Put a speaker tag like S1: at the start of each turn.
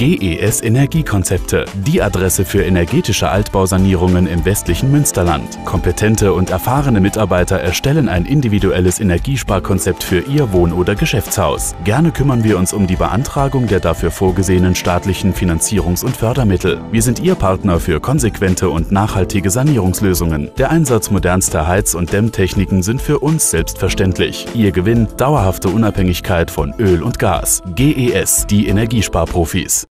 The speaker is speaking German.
S1: GES Energiekonzepte, die Adresse für energetische Altbausanierungen im westlichen Münsterland. Kompetente und erfahrene Mitarbeiter erstellen ein individuelles Energiesparkonzept für Ihr Wohn- oder Geschäftshaus. Gerne kümmern wir uns um die Beantragung der dafür vorgesehenen staatlichen Finanzierungs- und Fördermittel. Wir sind Ihr Partner für konsequente und nachhaltige Sanierungslösungen. Der Einsatz modernster Heiz- und Dämmtechniken sind für uns selbstverständlich. Ihr Gewinn, dauerhafte Unabhängigkeit von Öl und Gas. GES, die Energiesparprofis.